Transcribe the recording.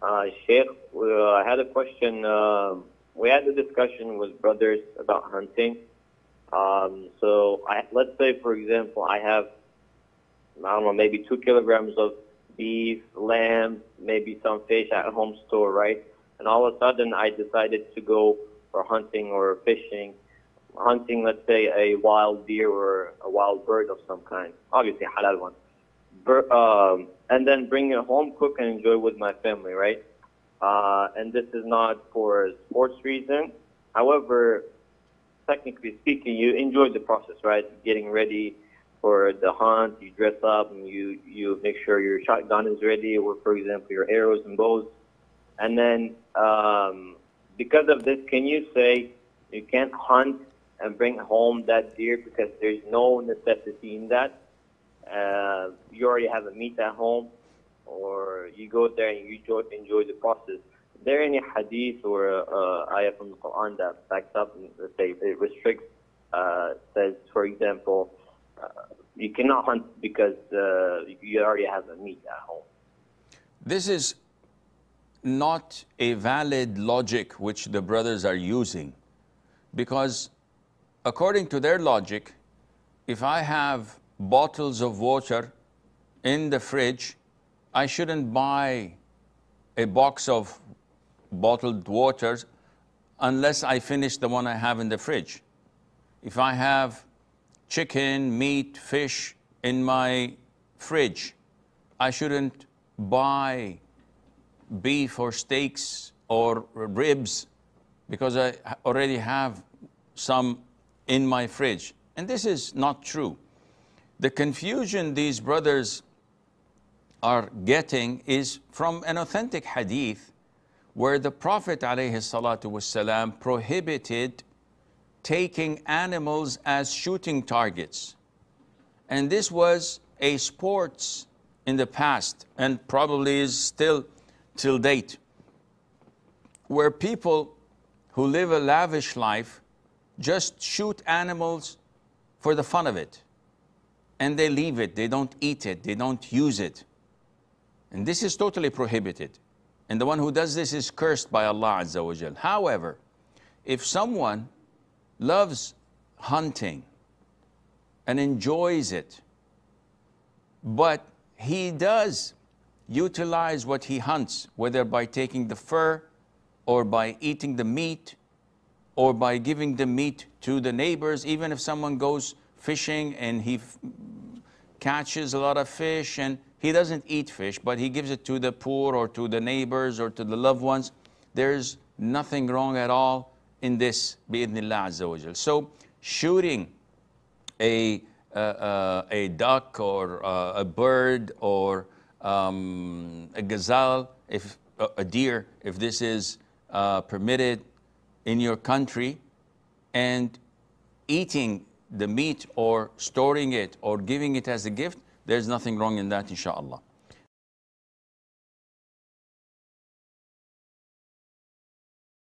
Uh, Sheikh, uh, I had a question. Uh, we had a discussion with brothers about hunting. Um, so I, let's say, for example, I have, I don't know, maybe two kilograms of beef, lamb, maybe some fish at home store, right? And all of a sudden I decided to go for hunting or fishing, hunting, let's say, a wild deer or a wild bird of some kind, obviously halal one. Um, and then bring it home, cook and enjoy with my family, right? Uh, and this is not for sports reason. However, technically speaking, you enjoy the process, right? Getting ready for the hunt, you dress up and you, you make sure your shotgun is ready, or for example, your arrows and bows. And then, um, because of this, can you say you can't hunt and bring home that deer because there's no necessity in that? Uh, you already have a meat at home, or you go there and you enjoy, enjoy the process. Is there any hadith or uh, ayah from the Quran that backs up and say it restricts, uh, says, for example, uh, you cannot hunt because uh, you already have a meat at home? This is not a valid logic which the brothers are using because according to their logic, if I have bottles of water in the fridge, I shouldn't buy a box of bottled waters unless I finish the one I have in the fridge. If I have chicken, meat, fish in my fridge, I shouldn't buy beef or steaks or ribs because I already have some in my fridge. And this is not true. The confusion these brothers are getting is from an authentic hadith where the Prophet ﷺ prohibited taking animals as shooting targets. And this was a sports in the past and probably is still till date, where people who live a lavish life just shoot animals for the fun of it. And they leave it, they don't eat it, they don't use it. And this is totally prohibited. And the one who does this is cursed by Allah Azza wa Jal. However, if someone loves hunting and enjoys it, but he does utilize what he hunts, whether by taking the fur or by eating the meat or by giving the meat to the neighbors, even if someone goes fishing and he catches a lot of fish and he doesn't eat fish, but he gives it to the poor or to the neighbors or to the loved ones, there's nothing wrong at all in this, bi'idhnillah So shooting a, uh, a duck or uh, a bird or um, a gazelle, if a deer, if this is uh, permitted in your country, and eating the meat or storing it or giving it as a gift, there's nothing wrong in that, inshallah.